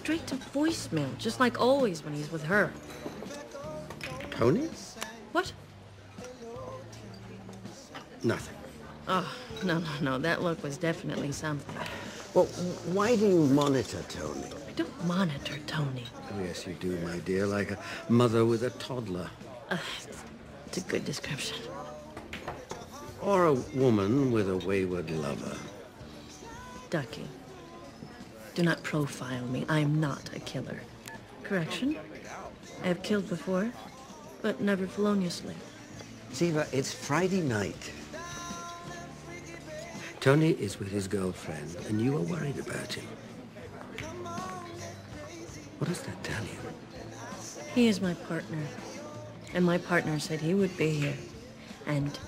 straight to voicemail, just like always when he's with her. Tony? What? Nothing. Oh, no, no, no. That look was definitely something. Well, why do you monitor Tony? I don't monitor Tony. Oh, yes, you do, my dear, like a mother with a toddler. Uh, it's a good description. Or a woman with a wayward lover. Ducky, do not profile me. I am not a killer. Correction. I have killed before, but never feloniously. Ziva, it's Friday night. Tony is with his girlfriend, and you are worried about him. What does that tell you? He is my partner. And my partner said he would be here. And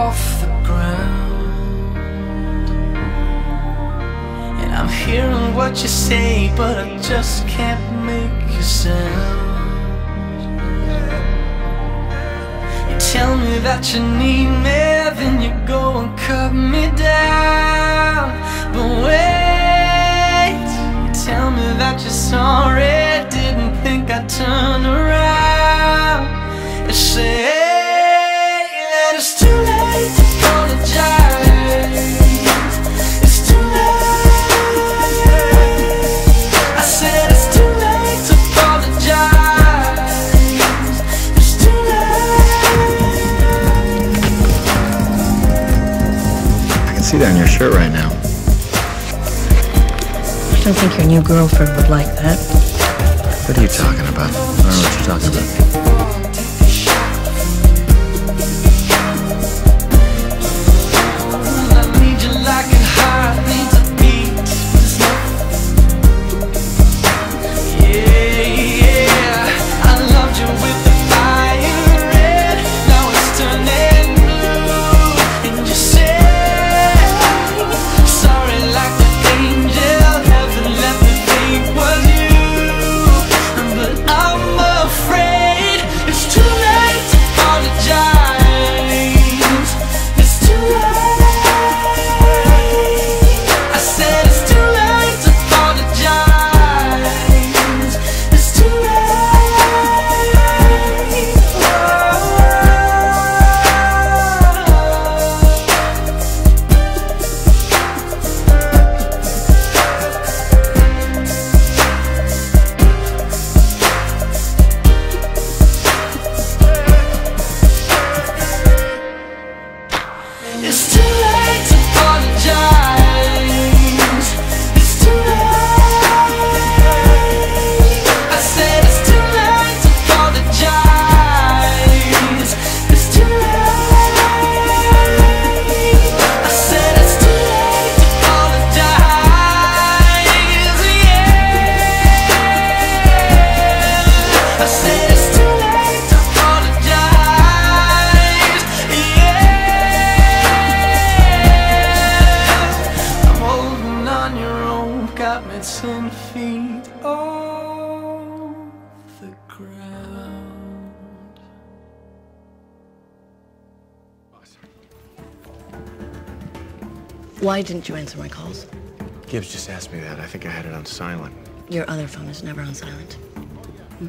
off the ground. And I'm hearing what you say, but I just can't make a sound. You tell me that you need me, then you I can see that on your shirt right now. I don't think your new girlfriend would like that. What are you talking about? I don't know what you're talking about. Own, got me ten feet off the ground. Why didn't you answer my calls? Gibbs just asked me that. I think I had it on silent. Your other phone is never on silent. Hmm?